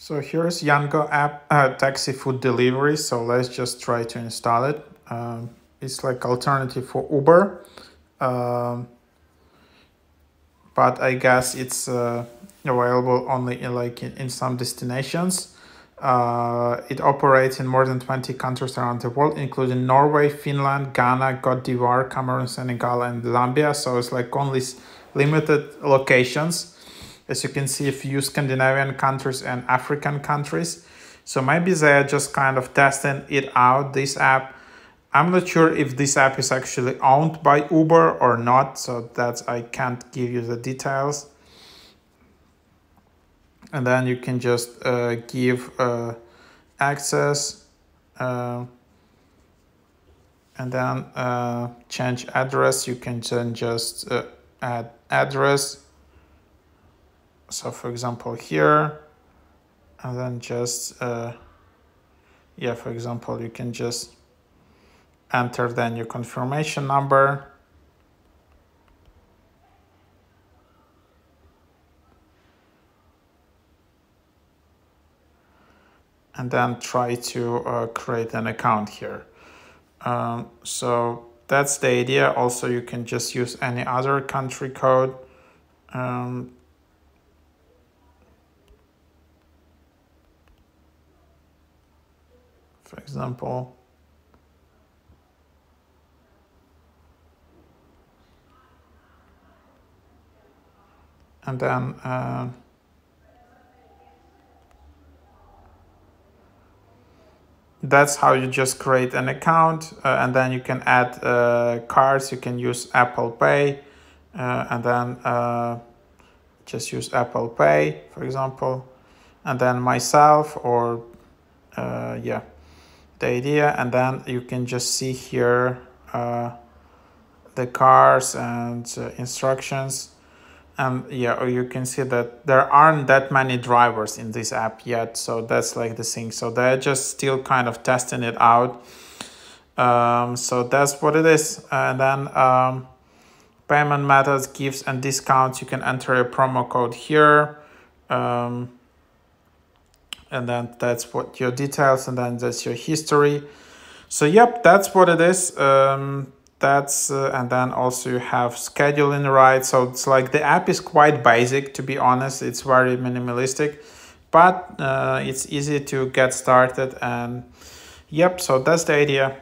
So here's Yango app, uh, taxi food delivery. So let's just try to install it. Um, it's like alternative for Uber. Um, but I guess it's uh, available only in like in, in some destinations. Uh, it operates in more than 20 countries around the world, including Norway, Finland, Ghana, Cote d'Ivoire, Cameroon, Senegal, and Zambia. So it's like only limited locations as you can see a few Scandinavian countries and African countries. So maybe they're just kind of testing it out, this app. I'm not sure if this app is actually owned by Uber or not, so that's I can't give you the details. And then you can just uh, give uh, access uh, and then uh, change address. You can then just uh, add address so for example here and then just uh, yeah for example you can just enter then your confirmation number. And then try to uh, create an account here. Um, so that's the idea. Also you can just use any other country code. Um, for example. And then uh, that's how you just create an account uh, and then you can add uh, cards. You can use Apple Pay uh, and then uh, just use Apple Pay, for example, and then myself or uh, yeah the idea and then you can just see here uh, the cars and uh, instructions. And yeah or you can see that there aren't that many drivers in this app yet so that's like the thing. So they're just still kind of testing it out. Um, so that's what it is. And then um, payment methods gifts and discounts. You can enter a promo code here. Um, and then that's what your details and then that's your history. So yep that's what it is. Um, that's uh, and then also you have scheduling right? So it's like the app is quite basic to be honest. It's very minimalistic but uh, it's easy to get started and yep so that's the idea